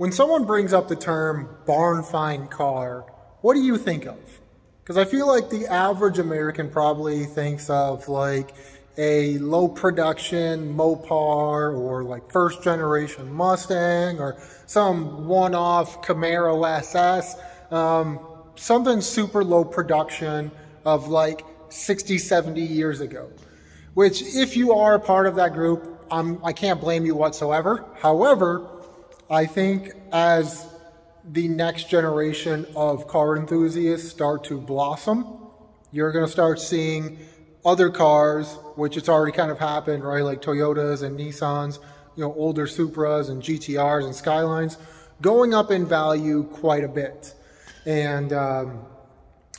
When someone brings up the term barn find car, what do you think of? Because I feel like the average American probably thinks of like a low production Mopar or like first generation Mustang or some one off Camaro SS, um, something super low production of like 60, 70 years ago. Which, if you are a part of that group, I'm, I can't blame you whatsoever. However, I think as the next generation of car enthusiasts start to blossom, you're going to start seeing other cars, which it's already kind of happened, right? Like Toyotas and Nissans, you know, older Supras and GTRs and Skylines, going up in value quite a bit. And um,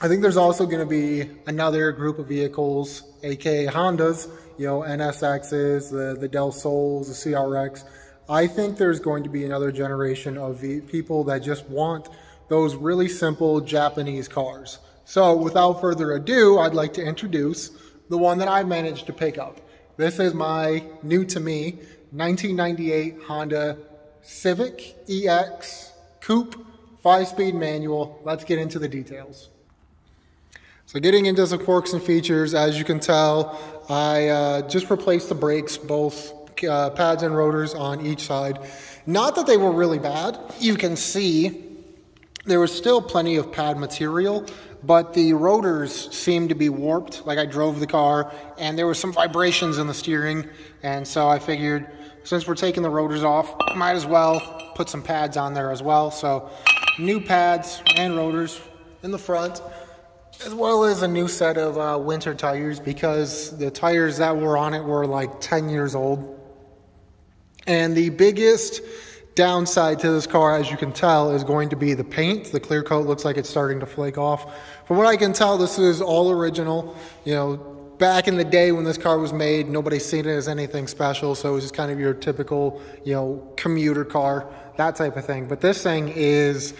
I think there's also going to be another group of vehicles, aka Hondas, you know, NSXs, the, the Del Sols, the CRX, I think there's going to be another generation of people that just want those really simple Japanese cars. So without further ado, I'd like to introduce the one that I managed to pick up. This is my new to me 1998 Honda Civic EX Coupe 5-speed manual. Let's get into the details. So getting into some quirks and features, as you can tell, I uh, just replaced the brakes both uh, pads and rotors on each side. Not that they were really bad. You can see there was still plenty of pad material, but the rotors seemed to be warped. Like I drove the car and there was some vibrations in the steering. And so I figured since we're taking the rotors off, might as well put some pads on there as well. So new pads and rotors in the front as well as a new set of uh, winter tires because the tires that were on it were like 10 years old. And the biggest downside to this car, as you can tell, is going to be the paint. The clear coat looks like it's starting to flake off. From what I can tell, this is all original. You know, back in the day when this car was made, nobody seen it as anything special, so it was just kind of your typical, you know, commuter car, that type of thing. But this thing is,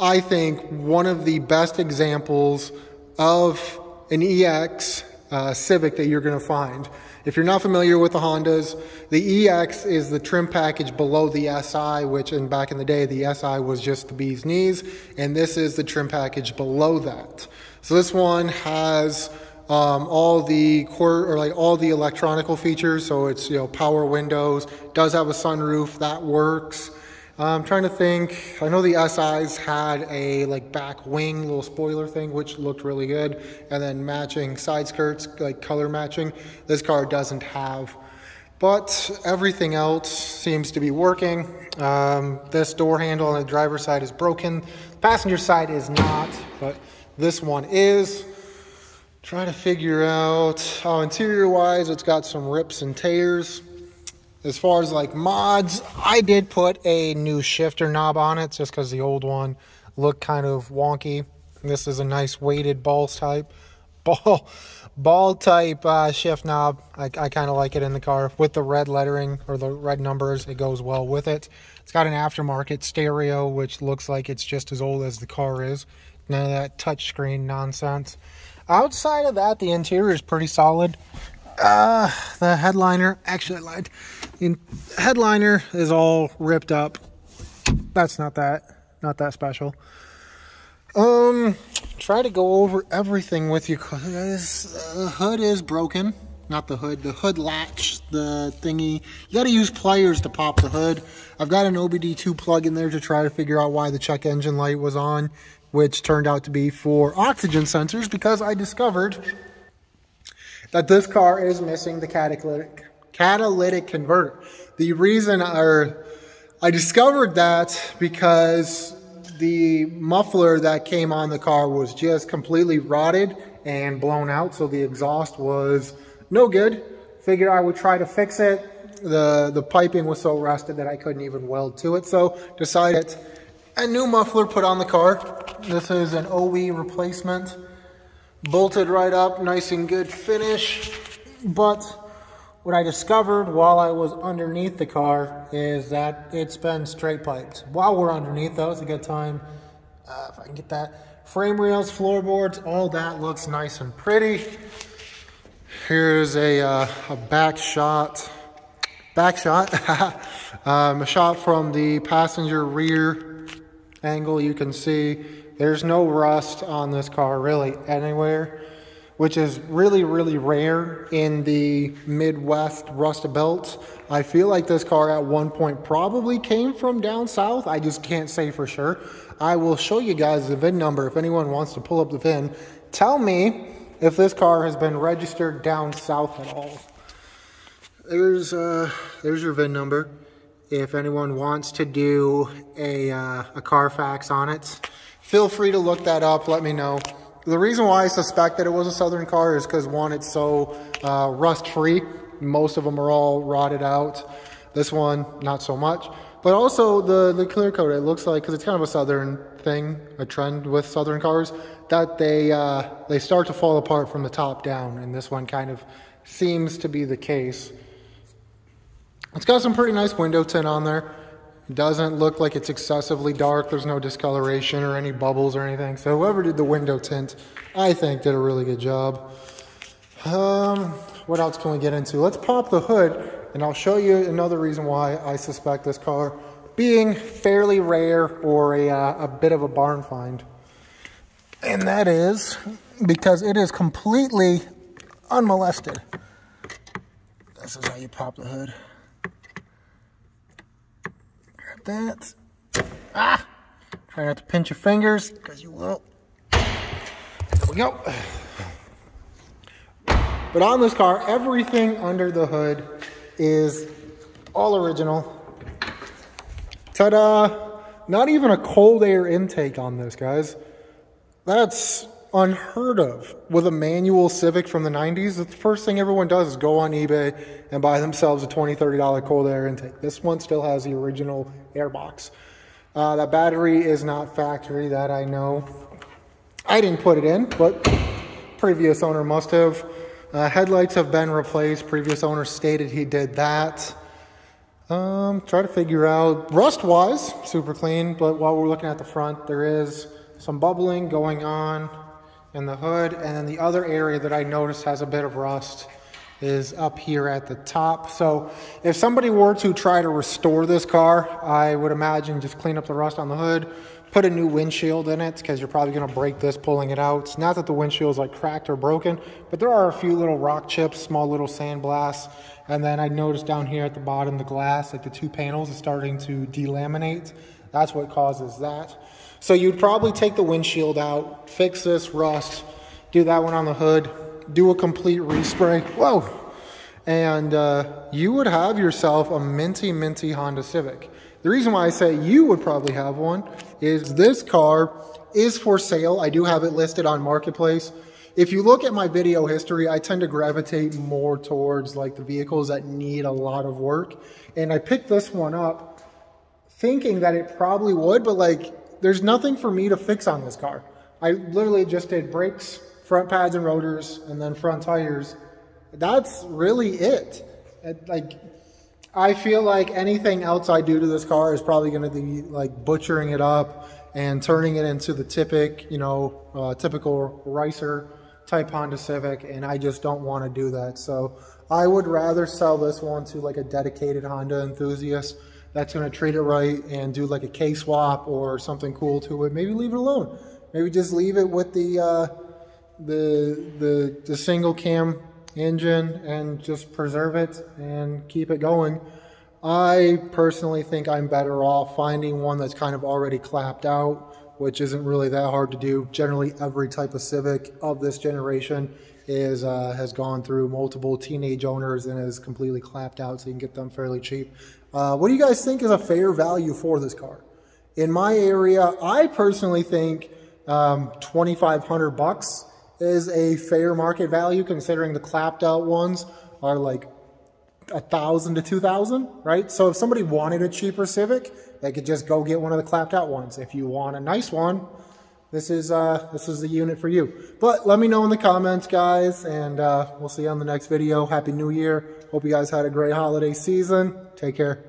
I think, one of the best examples of an EX uh, Civic that you're going to find. If you're not familiar with the Hondas, the EX is the trim package below the SI, which in back in the day, the SI was just the bee's knees, and this is the trim package below that. So this one has um, all the core or like all the electronical features. So it's you know power windows, does have a sunroof that works. I'm trying to think. I know the SIs had a like back wing little spoiler thing, which looked really good, and then matching side skirts, like color matching. This car doesn't have, but everything else seems to be working. Um, this door handle on the driver's side is broken. Passenger side is not, but this one is. Trying to figure out, oh, interior wise, it's got some rips and tears. As far as like mods, I did put a new shifter knob on it just because the old one looked kind of wonky. This is a nice weighted balls type. Ball, ball type uh, shift knob. I, I kind of like it in the car with the red lettering or the red numbers. It goes well with it. It's got an aftermarket stereo, which looks like it's just as old as the car is. None of that touchscreen nonsense. Outside of that, the interior is pretty solid. Uh, the headliner, actually I lied. The headliner is all ripped up. That's not that, not that special. Um, try to go over everything with you because the hood is broken. Not the hood, the hood latch, the thingy. You got to use pliers to pop the hood. I've got an OBD2 plug in there to try to figure out why the check engine light was on, which turned out to be for oxygen sensors because I discovered that this car is missing the catalytic, catalytic converter. The reason or I discovered that because the muffler that came on the car was just completely rotted and blown out. So the exhaust was no good. Figured I would try to fix it. The, the piping was so rusted that I couldn't even weld to it. So decided a new muffler put on the car. This is an OE replacement bolted right up, nice and good finish. But what I discovered while I was underneath the car is that it's been straight piped. While we're underneath though, it's a good time, uh, if I can get that. Frame rails, floorboards, all that looks nice and pretty. Here's a, uh, a back shot. back shot. um, a shot from the passenger rear angle. You can see there's no rust on this car really anywhere, which is really, really rare in the Midwest Rust Belt. I feel like this car at one point probably came from down south. I just can't say for sure. I will show you guys the VIN number if anyone wants to pull up the VIN. Tell me if this car has been registered down south at all. There's, uh, there's your VIN number. If anyone wants to do a, uh, a Carfax on it, feel free to look that up. Let me know. The reason why I suspect that it was a Southern car is because one, it's so uh, rust free. Most of them are all rotted out. This one, not so much. But also the, the clear coat, it looks like, because it's kind of a Southern thing, a trend with Southern cars, that they, uh, they start to fall apart from the top down. And this one kind of seems to be the case. It's got some pretty nice window tint on there. Doesn't look like it's excessively dark. There's no discoloration or any bubbles or anything. So whoever did the window tint, I think did a really good job. Um, what else can we get into? Let's pop the hood and I'll show you another reason why I suspect this car being fairly rare or a, uh, a bit of a barn find. And that is because it is completely unmolested. This is how you pop the hood. That. Ah! Try not to pinch your fingers, because you will. There we go. But on this car, everything under the hood is all original. Ta-da! Not even a cold air intake on this, guys. That's unheard of. With a manual Civic from the 90s, the first thing everyone does is go on eBay and buy themselves a $20, $30 cold air intake. This one still has the original airbox. Uh, that battery is not factory, that I know. I didn't put it in, but previous owner must have. Uh, headlights have been replaced. Previous owner stated he did that. Um, try to figure out, rust-wise, super clean, but while we're looking at the front, there is some bubbling going on in the hood. And then the other area that I noticed has a bit of rust is up here at the top. So if somebody were to try to restore this car, I would imagine just clean up the rust on the hood, put a new windshield in it because you're probably going to break this pulling it out. It's not that the windshield is like cracked or broken, but there are a few little rock chips, small little sandblasts. And then I noticed down here at the bottom, the glass, like the two panels is starting to delaminate. That's what causes that. So you'd probably take the windshield out, fix this rust, do that one on the hood, do a complete respray. Whoa! And uh, you would have yourself a minty, minty Honda Civic. The reason why I say you would probably have one is this car is for sale. I do have it listed on Marketplace. If you look at my video history, I tend to gravitate more towards like the vehicles that need a lot of work. And I picked this one up thinking that it probably would, but like there's nothing for me to fix on this car. I literally just did brakes, front pads and rotors, and then front tires. That's really it. it like I feel like anything else I do to this car is probably going to be like butchering it up and turning it into the typic, you know, uh, typical ricer type Honda Civic, and I just don't want to do that. So I would rather sell this one to like a dedicated Honda enthusiast that's going to treat it right and do like a K swap or something cool to it. Maybe leave it alone. Maybe just leave it with the uh, the the the single cam engine and just preserve it and keep it going. I personally think I'm better off finding one that's kind of already clapped out, which isn't really that hard to do. Generally, every type of Civic of this generation is uh, has gone through multiple teenage owners and is completely clapped out, so you can get them fairly cheap. Uh, what do you guys think is a fair value for this car? In my area, I personally think um, 2,500 bucks is a fair market value considering the clapped out ones are like a thousand to two thousand, right? So if somebody wanted a cheaper Civic, they could just go get one of the clapped out ones. If you want a nice one, this is uh, this is the unit for you. But let me know in the comments, guys, and uh, we'll see you on the next video. Happy New Year. Hope you guys had a great holiday season. Take care.